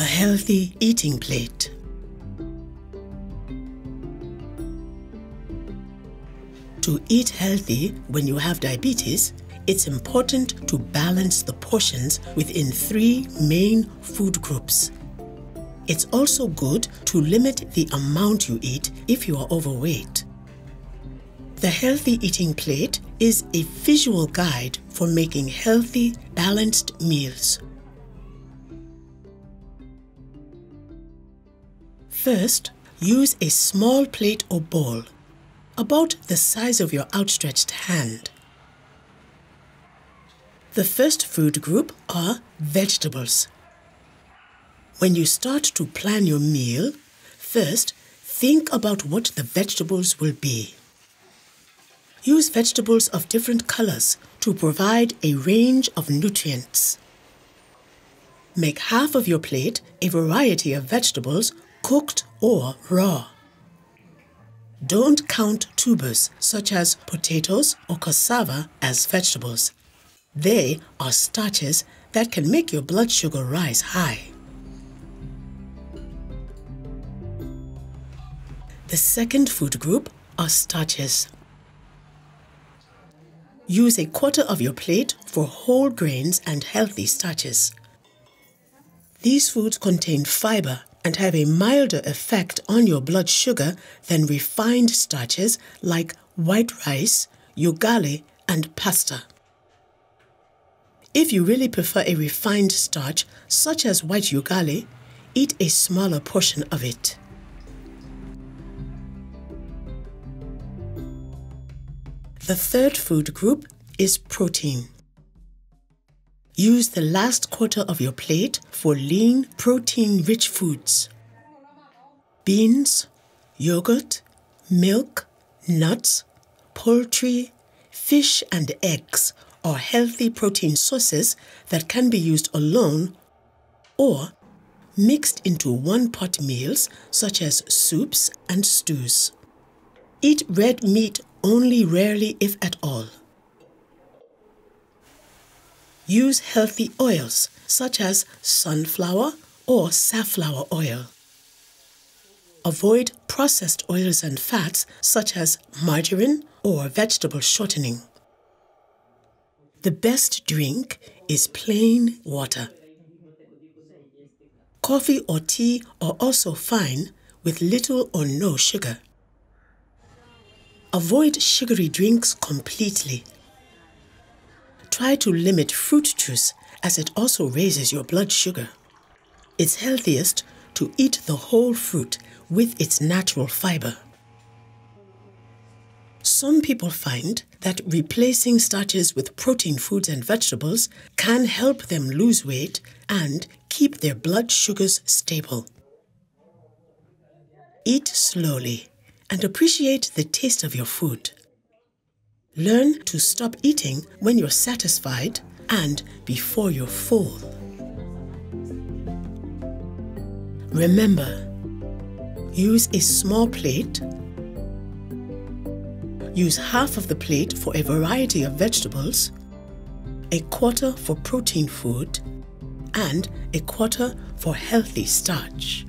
The healthy eating plate. To eat healthy when you have diabetes, it's important to balance the portions within three main food groups. It's also good to limit the amount you eat if you are overweight. The Healthy Eating Plate is a visual guide for making healthy, balanced meals. First, use a small plate or bowl, about the size of your outstretched hand. The first food group are vegetables. When you start to plan your meal, first think about what the vegetables will be. Use vegetables of different colors to provide a range of nutrients. Make half of your plate a variety of vegetables, cooked or raw. Don't count tubers such as potatoes or cassava as vegetables. They are starches that can make your blood sugar rise high. The second food group are starches. Use a quarter of your plate for whole grains and healthy starches. These foods contain fiber and have a milder effect on your blood sugar than refined starches like white rice, ugali, and pasta. If you really prefer a refined starch, such as white ugali, eat a smaller portion of it. The third food group is protein. Use the last quarter of your plate for lean, protein rich foods. Beans, yogurt, milk, nuts, poultry, fish, and eggs are healthy protein sources that can be used alone or mixed into one pot meals such as soups and stews. Eat red meat only rarely, if at all. Use healthy oils such as sunflower or safflower oil. Avoid processed oils and fats such as margarine or vegetable shortening. The best drink is plain water. Coffee or tea are also fine with little or no sugar. Avoid sugary drinks completely. Try to limit fruit juice as it also raises your blood sugar. It's healthiest to eat the whole fruit with its natural fiber. Some people find that replacing starches with protein foods and vegetables can help them lose weight and keep their blood sugars stable. Eat slowly and appreciate the taste of your food. Learn to stop eating when you're satisfied and before you're full. Remember, use a small plate. Use half of the plate for a variety of vegetables, a quarter for protein food, and a quarter for healthy starch.